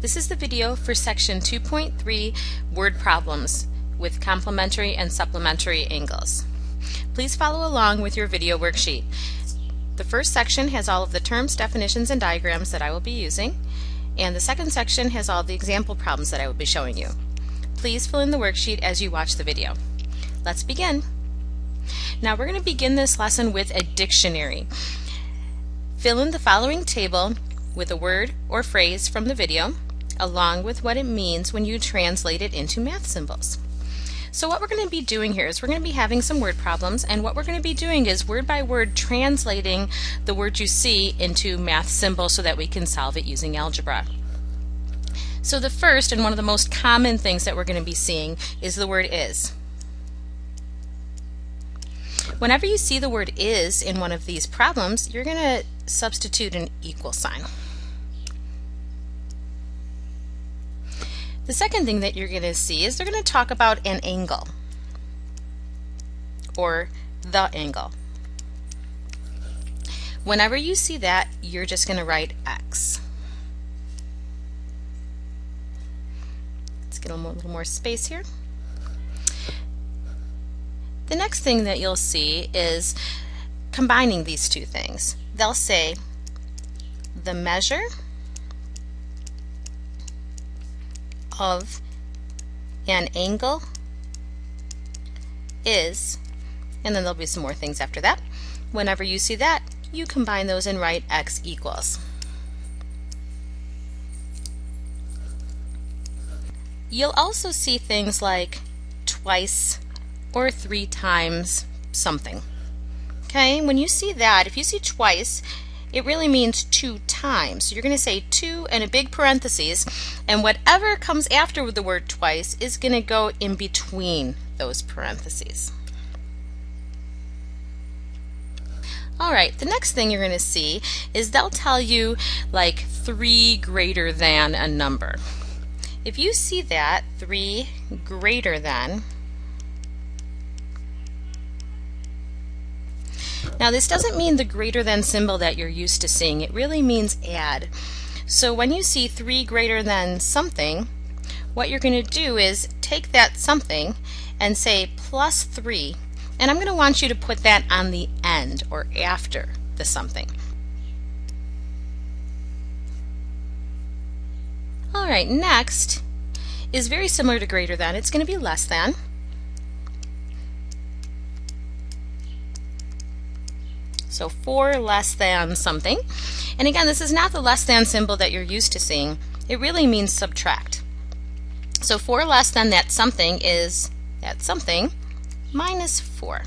This is the video for section 2.3 word problems with complementary and supplementary angles. Please follow along with your video worksheet. The first section has all of the terms, definitions, and diagrams that I will be using, and the second section has all the example problems that I will be showing you. Please fill in the worksheet as you watch the video. Let's begin. Now we're going to begin this lesson with a dictionary. Fill in the following table with a word or phrase from the video along with what it means when you translate it into math symbols. So what we're going to be doing here is we're going to be having some word problems and what we're going to be doing is word by word translating the word you see into math symbols so that we can solve it using algebra. So the first and one of the most common things that we're going to be seeing is the word is. Whenever you see the word is in one of these problems, you're going to substitute an equal sign. The second thing that you're going to see is they're going to talk about an angle or the angle. Whenever you see that, you're just going to write X. Let's get a little more space here. The next thing that you'll see is combining these two things. They'll say the measure of an angle is, and then there'll be some more things after that. Whenever you see that, you combine those and write x equals. You'll also see things like twice or three times something. Okay, when you see that, if you see twice, it really means two times. So you're going to say two and a big parentheses, and whatever comes after the word twice is going to go in between those parentheses. All right, the next thing you're going to see is they'll tell you like 3 greater than a number. If you see that, 3 greater than, Now this doesn't mean the greater than symbol that you're used to seeing. It really means add. So when you see 3 greater than something, what you're going to do is take that something and say plus 3. And I'm going to want you to put that on the end or after the something. Alright, next is very similar to greater than. It's going to be less than. So 4 less than something. And again, this is not the less than symbol that you're used to seeing. It really means subtract. So 4 less than that something is that something minus 4.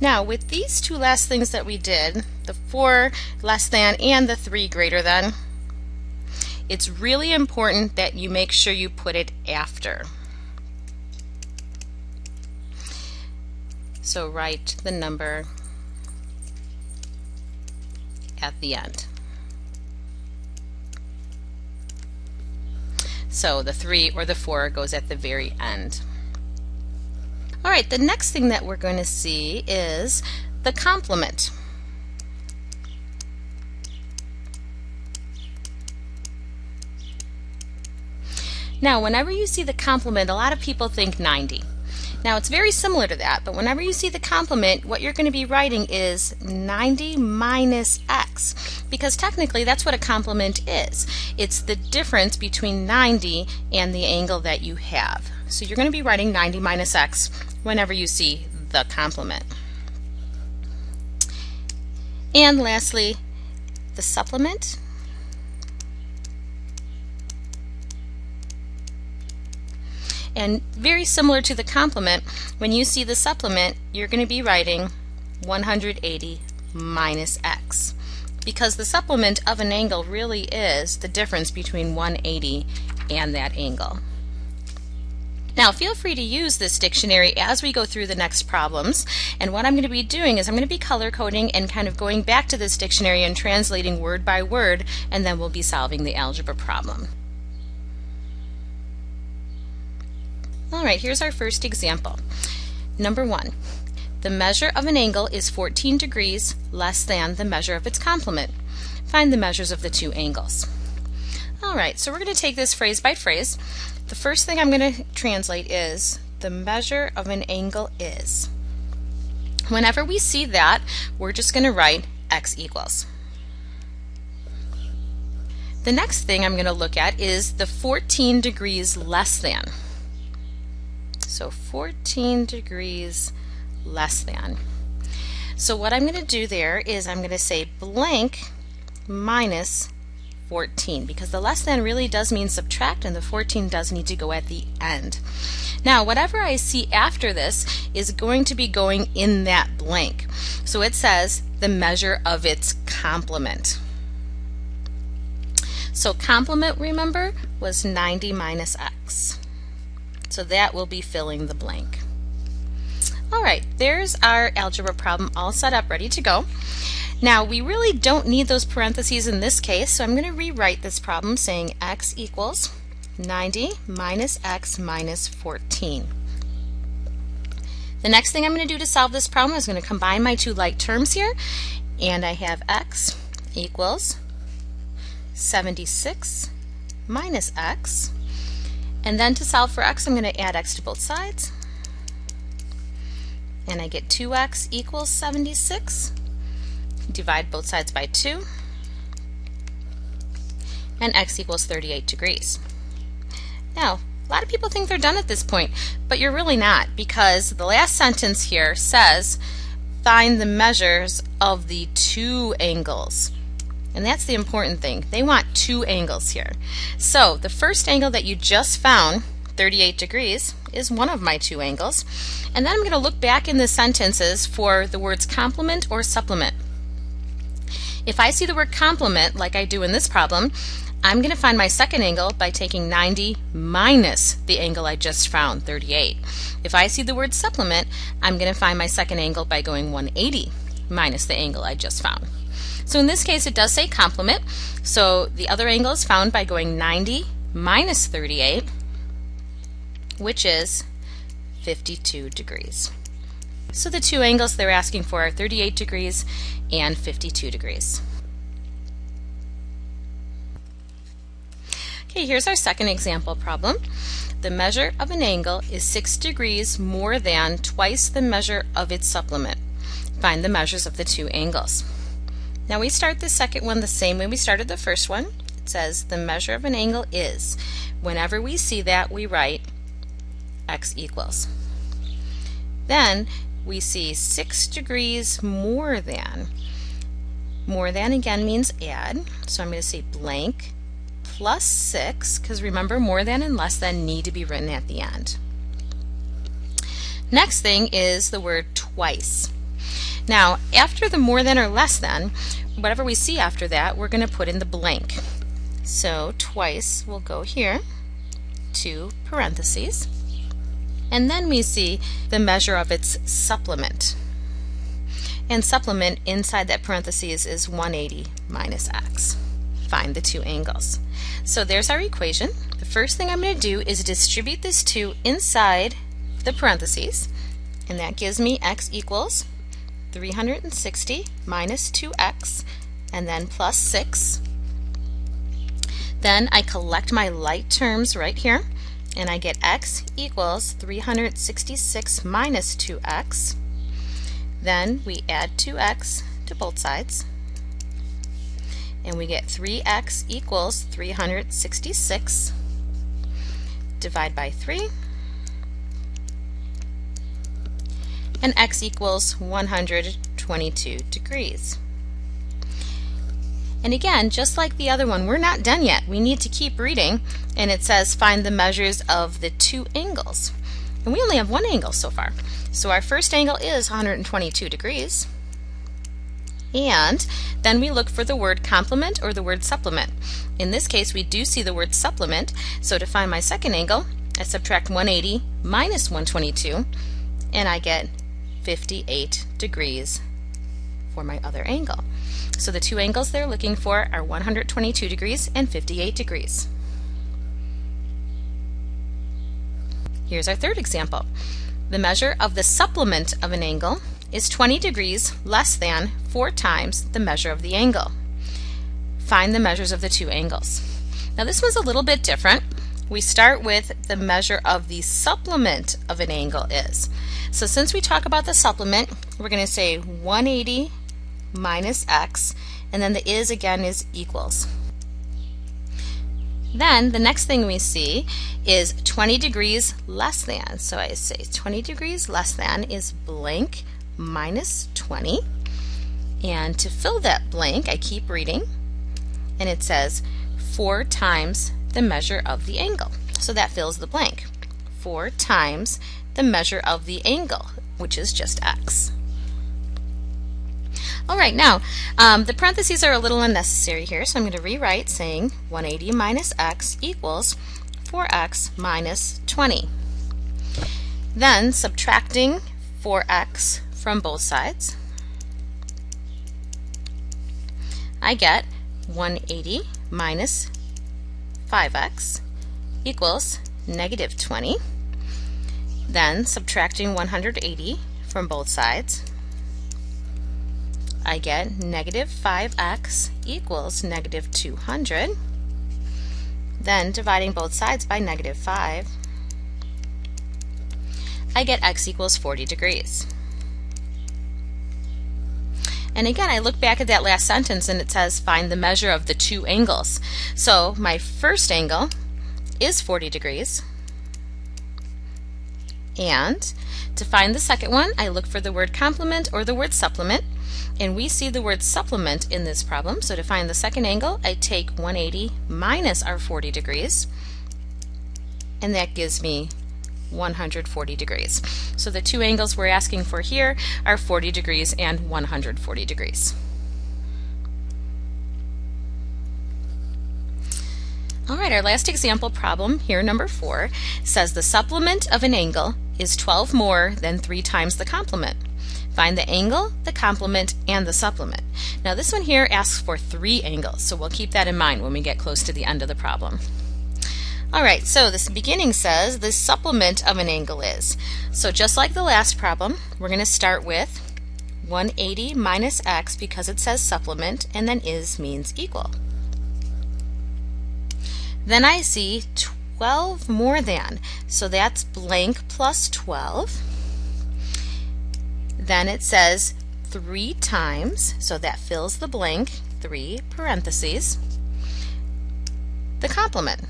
Now, with these two last things that we did, the 4 less than and the 3 greater than, it's really important that you make sure you put it after. So write the number at the end. So the 3 or the 4 goes at the very end. All right, the next thing that we're going to see is the complement. Now, whenever you see the complement, a lot of people think 90. Now it's very similar to that, but whenever you see the complement, what you're going to be writing is 90 minus x, because technically that's what a complement is. It's the difference between 90 and the angle that you have. So you're going to be writing 90 minus x whenever you see the complement. And lastly, the supplement And very similar to the complement, when you see the supplement, you're going to be writing 180 minus x because the supplement of an angle really is the difference between 180 and that angle. Now feel free to use this dictionary as we go through the next problems and what I'm going to be doing is I'm going to be color coding and kind of going back to this dictionary and translating word by word and then we'll be solving the algebra problem. All right, here's our first example. Number one, the measure of an angle is 14 degrees less than the measure of its complement. Find the measures of the two angles. Alright, so we're going to take this phrase by phrase. The first thing I'm going to translate is the measure of an angle is. Whenever we see that, we're just going to write x equals. The next thing I'm going to look at is the 14 degrees less than. So 14 degrees less than. So what I'm going to do there is I'm going to say blank minus 14 because the less than really does mean subtract and the 14 does need to go at the end. Now whatever I see after this is going to be going in that blank. So it says the measure of its complement. So complement, remember, was 90 minus x. So that will be filling the blank. All right, there's our algebra problem all set up, ready to go. Now, we really don't need those parentheses in this case, so I'm going to rewrite this problem saying x equals 90 minus x minus 14. The next thing I'm going to do to solve this problem is going to combine my two like terms here, and I have x equals 76 minus x. And then to solve for x, I'm going to add x to both sides. And I get 2x equals 76. Divide both sides by 2. And x equals 38 degrees. Now, a lot of people think they're done at this point, but you're really not because the last sentence here says find the measures of the two angles. And that's the important thing. They want two angles here. So the first angle that you just found, 38 degrees, is one of my two angles. And then I'm going to look back in the sentences for the words complement or supplement. If I see the word complement, like I do in this problem, I'm going to find my second angle by taking 90 minus the angle I just found, 38. If I see the word supplement, I'm going to find my second angle by going 180 minus the angle I just found. So in this case, it does say complement. So the other angle is found by going 90 minus 38, which is 52 degrees. So the two angles they're asking for are 38 degrees and 52 degrees. Okay, here's our second example problem. The measure of an angle is 6 degrees more than twice the measure of its supplement. Find the measures of the two angles. Now we start the second one the same way we started the first one. It says the measure of an angle is. Whenever we see that, we write x equals. Then we see 6 degrees more than. More than again means add, so I'm going to say blank plus 6, because remember more than and less than need to be written at the end. Next thing is the word twice. Now, after the more than or less than, whatever we see after that, we're going to put in the blank. So twice we'll go here, two parentheses, and then we see the measure of its supplement. And supplement inside that parentheses is 180 minus x. Find the two angles. So there's our equation. The first thing I'm going to do is distribute this 2 inside the parentheses, and that gives me x equals 360 minus 2x and then plus 6. Then I collect my like terms right here and I get x equals 366 minus 2x. Then we add 2x to both sides and we get 3x equals 366. Divide by 3 and x equals 122 degrees. And again, just like the other one, we're not done yet. We need to keep reading, and it says find the measures of the two angles. And we only have one angle so far. So our first angle is 122 degrees. And then we look for the word complement or the word supplement. In this case, we do see the word supplement. So to find my second angle, I subtract 180 minus 122, and I get 58 degrees for my other angle. So the two angles they're looking for are 122 degrees and 58 degrees. Here's our third example. The measure of the supplement of an angle is 20 degrees less than 4 times the measure of the angle. Find the measures of the two angles. Now this one's a little bit different. We start with the measure of the supplement of an angle is. So since we talk about the supplement, we're going to say 180 minus x, and then the is again is equals. Then the next thing we see is 20 degrees less than. So I say 20 degrees less than is blank minus 20. And to fill that blank, I keep reading, and it says 4 times the measure of the angle. So that fills the blank. 4 times the measure of the angle, which is just x. All right, now um, the parentheses are a little unnecessary here, so I'm going to rewrite saying 180 minus x equals 4x minus 20. Then subtracting 4x from both sides, I get 180 minus 5x equals negative 20. Then subtracting 180 from both sides, I get negative 5x equals negative 200. Then dividing both sides by negative 5, I get x equals 40 degrees. And again, I look back at that last sentence and it says find the measure of the two angles. So my first angle is 40 degrees. And to find the second one, I look for the word complement or the word supplement. And we see the word supplement in this problem. So to find the second angle, I take 180 minus our 40 degrees. And that gives me 140 degrees. So the two angles we're asking for here are 40 degrees and 140 degrees. All right, our last example problem here, number four, says the supplement of an angle is 12 more than 3 times the complement. Find the angle, the complement, and the supplement. Now this one here asks for three angles, so we'll keep that in mind when we get close to the end of the problem. Alright, so this beginning says the supplement of an angle is. So just like the last problem, we're going to start with 180 minus x because it says supplement, and then is means equal. Then I see 12 more than. So that's blank plus 12. Then it says 3 times, so that fills the blank, 3 parentheses, the complement.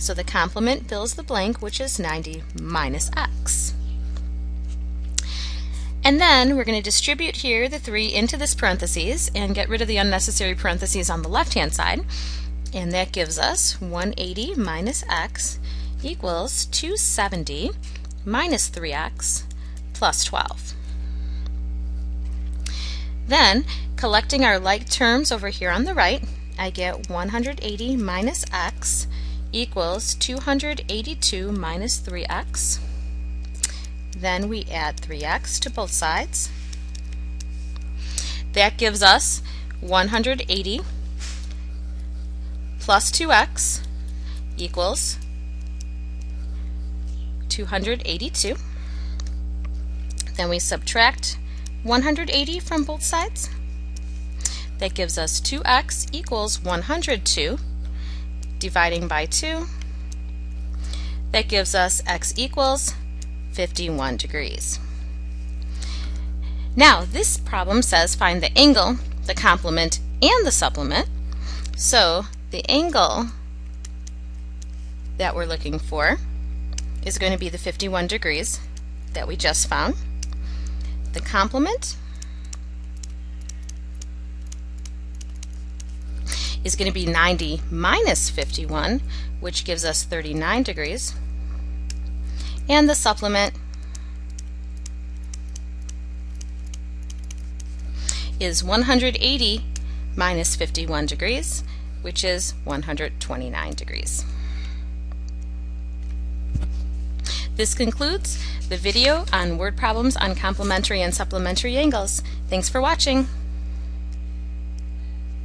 So the complement fills the blank, which is 90 minus x. And then we're going to distribute here the 3 into this parentheses and get rid of the unnecessary parentheses on the left-hand side. And that gives us 180 minus x equals 270 minus 3x plus 12. Then, collecting our like terms over here on the right, I get 180 minus x equals 282 minus 3x. Then we add 3x to both sides. That gives us 180 plus 2x equals 282. Then we subtract 180 from both sides. That gives us 2x equals 102. Dividing by 2, that gives us x equals 51 degrees. Now, this problem says find the angle, the complement, and the supplement. So the angle that we're looking for is going to be the 51 degrees that we just found. The complement is going to be 90 minus 51, which gives us 39 degrees. And the supplement is 180 minus 51 degrees, which is 129 degrees. This concludes the video on word problems on complementary and supplementary angles. Thanks for watching.